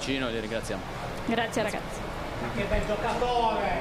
vicino e li ringraziamo. Grazie ragazzi. Che bel giocatore!